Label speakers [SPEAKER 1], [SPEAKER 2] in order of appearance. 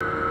[SPEAKER 1] you.